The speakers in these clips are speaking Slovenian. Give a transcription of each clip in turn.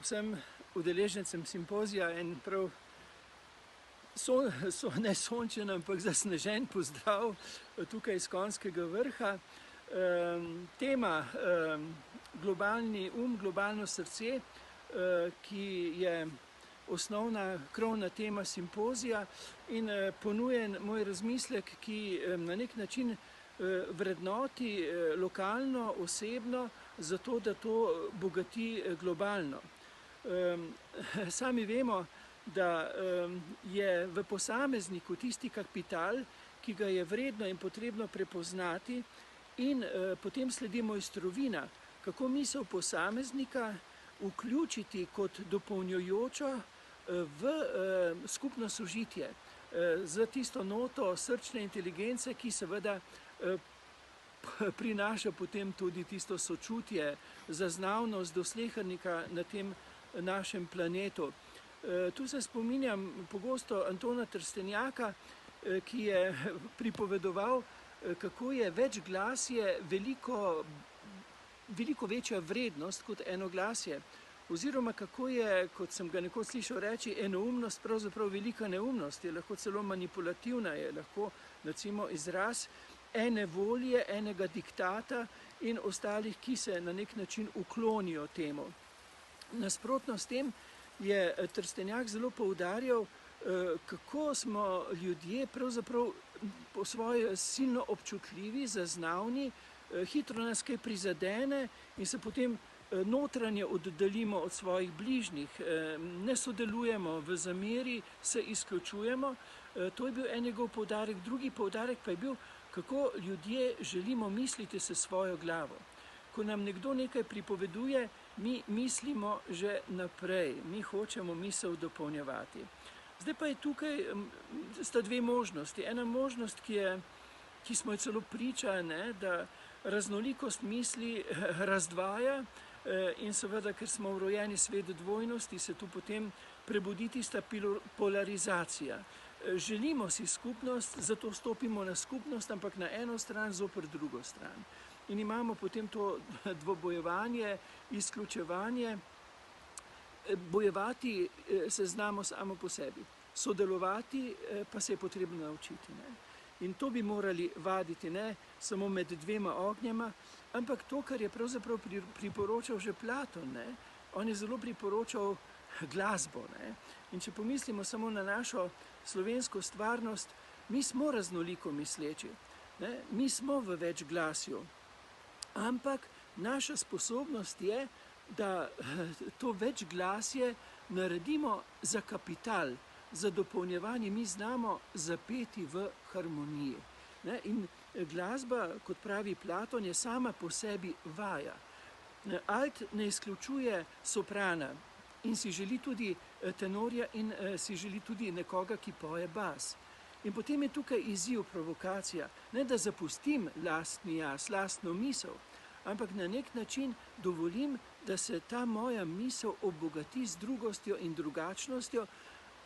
vsem udeležencem simpozija en prav so, so, ne sončen, ampak zasnežen pozdrav tukaj iz Konskega vrha. Um, tema um, globalni um, globalno srce, uh, ki je osnovna krovna tema simpozija in uh, ponujen moj razmislek, ki um, na nek način uh, vrednoti uh, lokalno, osebno, zato da to bogati uh, globalno. Um, sami vemo, da um, je v posamezniku tisti kapital, ki ga je vredno in potrebno prepoznati, in uh, potem sledi mojstrovina, kako misel posameznika vključiti kot dopolnjujočo uh, v uh, skupno sožitje, uh, z tisto noto srčne inteligence, ki seveda uh, prinaša potem tudi tisto sočutje, zaznavnost do slehrnika na tem našem planetu. Eh, tu se spominjam pogosto Antona Trstenjaka, eh, ki je pripovedoval, eh, kako je več glasje veliko, veliko večja vrednost kot eno glasje. Oziroma, kako je, kot sem ga nekoč slišal reči, enoumnost pravzaprav velika neumnost, je lahko celo manipulativna, je lahko recimo izraz ene volje, enega diktata in ostalih, ki se na nek način uklonijo temu. Nasprotno s tem, je eh, Trstenjak zelo poudarjal, eh, kako smo ljudje pravzaprav po svoje silno občutljivi, zaznavni, eh, hitro nas kaj prizadene in se potem notranje oddaljimo od svojih bližnjih, ne sodelujemo v zameri, se izključujemo. To je bil en njegov poudarek, drugi poudarek pa je bil, kako ljudje želimo misliti se svojo glavo. Ko nam nekdo nekaj pripoveduje, mi mislimo že naprej, mi hočemo misel dopolnjevati. Zdaj pa je tukaj sta dve možnosti. Ena možnost, ki, je, ki smo jo celo priča, ne, da raznolikost misli razdvaja eh, in seveda, ker smo v rojeni svet dvojnosti, se tu potem prebudi tista polarizacija. Eh, želimo si skupnost, zato stopimo na skupnost, ampak na eno stran zopr drugo stran in imamo potem to dvobojevanje, izključevanje. Bojevati eh, se znamo samo po sebi, sodelovati eh, pa se je potrebno naučiti. Ne? In to bi morali vaditi ne samo med dvema ognjema, ampak to, kar je pravzaprav priporočal že Platon. Ne? On je zelo priporočal glasbo. Ne? In če pomislimo samo na našo slovensko stvarnost, mi smo raznoliko misleči, ne? mi smo v več glasju, ampak naša sposobnost je, da to večglasje naredimo za kapital, za dopolnjevanje, mi znamo zapeti v harmoniji. Ne? In glasba, kot pravi Platon, je sama po sebi vaja. Alt ne izključuje soprana in si želi tudi eh, tenorja in eh, si želi tudi nekoga, ki poje bas. In potem je tukaj izziv, provokacija, ne da zapustim lastni jaz, lastno misel, ampak na nek način dovolim, da se ta moja misel obogati z drugostjo in drugačnostjo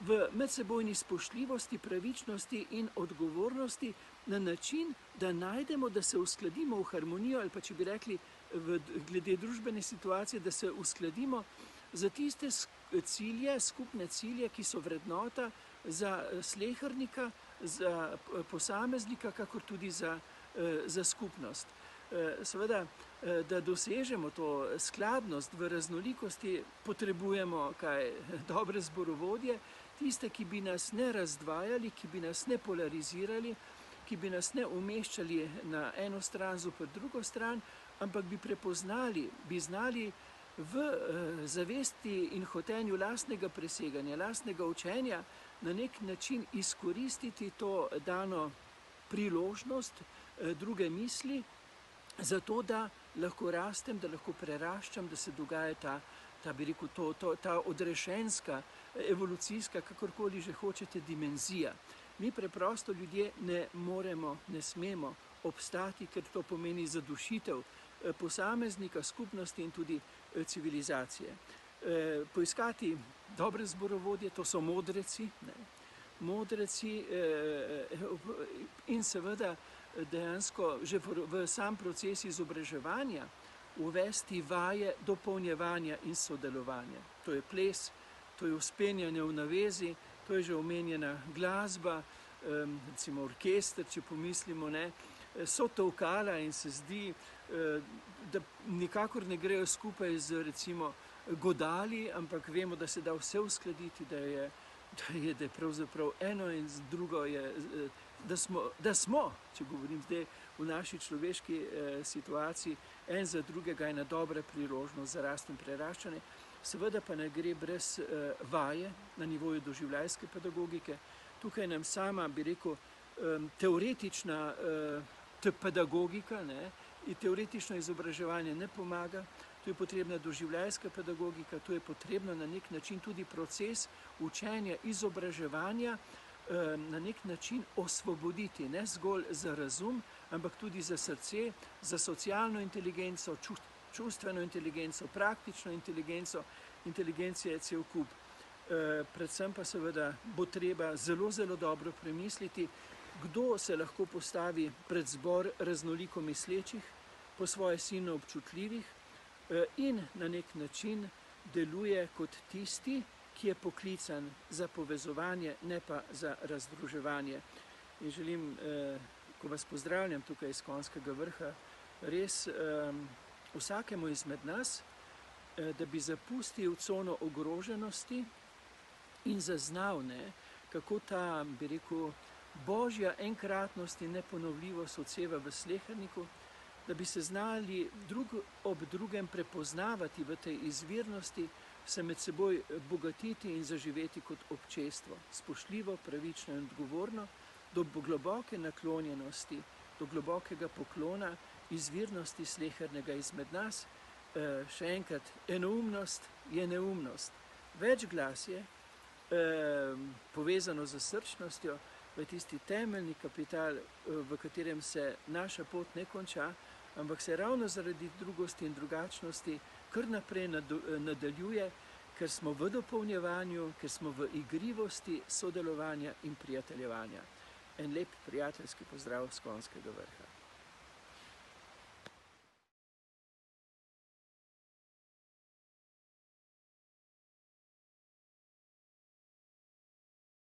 v medsebojni spoštljivosti, pravičnosti in odgovornosti na način, da najdemo, da se uskladimo v harmonijo ali pa če bi rekli v, glede družbene situacije, da se uskladimo za tiste cilje, skupne cilje, ki so vrednota za slehrnika, za posameznika, kakor tudi za, za skupnost. Seveda, da dosežemo to skladnost v raznolikosti, potrebujemo kaj dobre zborovodje, tiste, ki bi nas ne razdvajali, ki bi nas ne polarizirali, ki bi nas ne umeščali na eno stran zopr drugo stran, ampak bi prepoznali, bi znali v eh, zavesti in hotenju lastnega preseganja, lastnega učenja na nek način izkoristiti to dano priložnost eh, druge misli, zato da lahko rastem, da lahko preraščam, da se dogaja ta, ta, rekel, to, to, ta odrešenska, evolucijska, kakorkoli že hočete, dimenzija. Mi preprosto ljudje ne moremo, ne smemo obstati, ker to pomeni zadušitev eh, posameznika, skupnosti in tudi eh, civilizacije. Eh, poiskati dobre zborovodje, to so modreci, ne? modreci in seveda dejansko že v sam proces izobraževanja uvesti vaje dopolnjevanja in sodelovanja. to je ples, to je uspenjanje v navezi, to je že omenjena glasba, recimo orkester, če pomislimo, ne, so tolkala in se zdi, da nikakor ne grejo skupaj z recimo godali, ampak vemo, da se da vse uskladiti, da je, da je, da je pravzaprav eno in drugo je, da smo, da smo, če govorim zdaj v naši človeški eh, situaciji, en za drugega ena dobra priložnost za rast in preraščanje, seveda pa ne gre brez eh, vaje na nivoju doživljajske pedagogike. Tukaj nam sama, bi rekel, eh, teoretična eh, pedagogika ne, in teoretično izobraževanje ne pomaga, tu je potrebna doživljajska pedagogika, tu je potrebno na nek način tudi proces učenja, izobraževanja, na nek način osvoboditi, ne zgolj za razum, ampak tudi za srce, za socialno inteligenco, čustveno inteligenco, praktično inteligenco, inteligencija je cel kup. Predvsem pa seveda bo treba zelo, zelo dobro premisliti, kdo se lahko postavi pred zbor raznoliko mislečih, po svoje sino občutljivih in na nek način deluje kot tisti, ki je poklican za povezovanje, ne pa za razdruževanje. In želim, ko vas pozdravljam tukaj iz Konskega vrha, res vsakemu izmed nas, da bi zapustil cono ogroženosti in zaznal, kako ta, bi rekel, božja enkratnost in neponovljivost odseva v sleherniku, da bi se znali drug ob drugem prepoznavati v tej izvirnosti, se med seboj bogatiti in zaživeti kot občestvo, spoštljivo, pravično in odgovorno, do globoke naklonjenosti, do globokega poklona, izvirnosti slehernega izmed nas. Še enkrat, enoumnost je neumnost. Več glas je povezano z srčnostjo, v tisti temeljni kapital, v katerem se naša pot ne konča, ampak se ravno zaradi drugosti in drugačnosti kar naprej nadaljuje, ker smo v dopolnjevanju, ker smo v igrivosti sodelovanja in prijateljevanja. En lep prijateljski pozdrav z Konskega vrha.